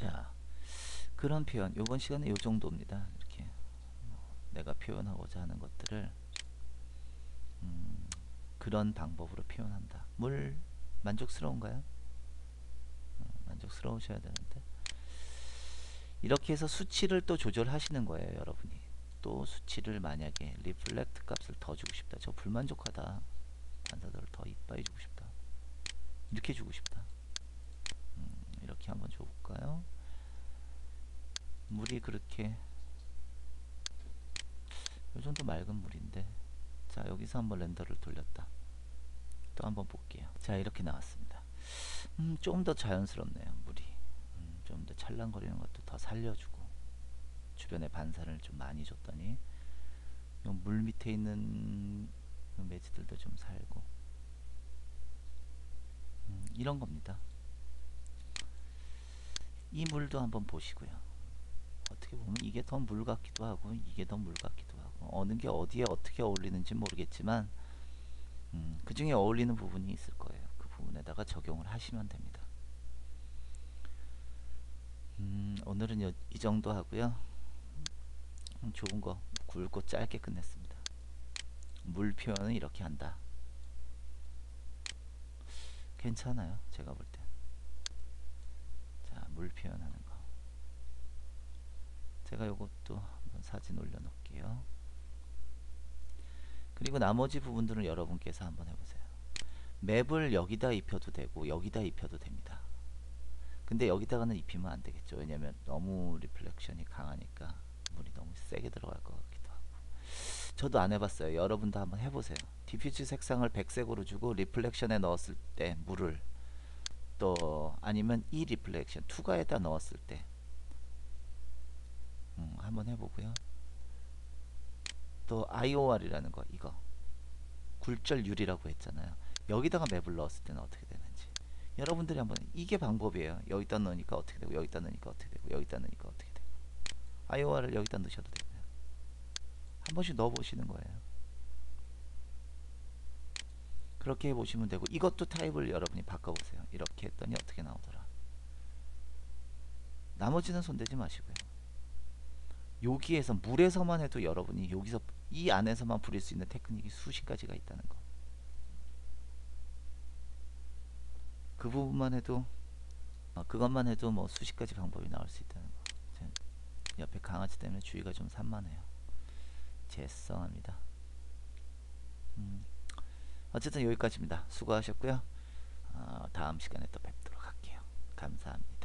자 그런 표현 요번 시간에 요 정도입니다. 이렇게 어, 내가 표현하고자 하는 것들을 음, 그런 방법으로 표현한다. 물 만족스러운가요? 어, 만족스러우셔야 되는데. 이렇게 해서 수치를 또 조절하시는 거예요 여러분이. 또 수치를 만약에 reflect 값을 더 주고 싶다. 저 불만족하다. 반사도를 더 이빠이 주고 싶다. 이렇게 주고 싶다. 음, 이렇게 한번 줘볼까요 물이 그렇게 요 정도 맑은 물인데 자 여기서 한번 렌더를 돌렸다. 또 한번 볼게요. 자 이렇게 나왔습니다. 음, 좀더 자연스럽네요 물이. 음, 좀 더 찰랑거리는 것도 더 살려주고 주변에 반사를 좀 많이 줬더니 요물 밑에 있는 요 매지들도 좀 살고 음, 이런 겁니다. 이 물도 한번 보시고요 어떻게 보면 이게 더 물 같기도 하고 이게 더 물 같기도 하고 어느 게 어디에 어떻게 어울리는지 모르겠지만 음, 그 중에 어울리는 부분이 있을 거예요. 그 부분에다가 적용을 하시면 됩니다. 음, 오늘은 요, 이 정도 하고요. 음, 좋은 거 굵고 짧게 끝냈습니다. 물 표현은 이렇게 한다. 괜찮아요 제가 볼 때. 자, 물 표현하는 거 제가 요것도 한번 사진 올려놓을게요. 그리고 나머지 부분들은 여러분께서 한번 해보세요. 맵을 여기다 입혀도 되고 여기다 입혀도 됩니다. 근데 여기다가는 입히면 안 되겠죠. 왜냐면 너무 reflection이 강하니까 물이 너무 세게 들어갈 것 같기도 하고. 저도 안 해봤어요. 여러분도 한번 해보세요. diffuse 색상을 백색으로 주고 reflection에 넣었을 때 물을 또 아니면 이 reflection 투과에다 넣었을 때 음, 한번 해보고요. 또 IOR이라는 거 이거. 굴절율이라고 했잖아요. 여기다가 맵을 넣었을 때는 어떻게 되는지. 여러분들이 한번 이게 방법이에요. 여기다 넣으니까 어떻게 되고 여기다 넣으니까 어떻게 되고 여기다 넣으니까 어떻게 되고. IOR을 여기다 넣으셔도 되고요 한 번씩 넣어 보시는 거예요. 그렇게 해보시면 되고 이것도 타입을 여러분이 바꿔보세요. 이렇게 했더니 어떻게 나오더라. 나머지는 손대지 마시고요 여기에서 물에서만 해도 여러분이 여기서 이 안에서만 부릴 수 있는 테크닉이 수십 가지가 있다는 거. 그 부분만 해도 어, 그것만 해도 뭐 수십 가지 방법이 나올 수 있다는 거. 옆에 강아지 때문에 주의가 좀 산만해요. 죄송합니다. 음, 어쨌든 여기까지입니다. 수고하셨고요. 어, 다음 시간에 또 뵙도록 할게요. 감사합니다.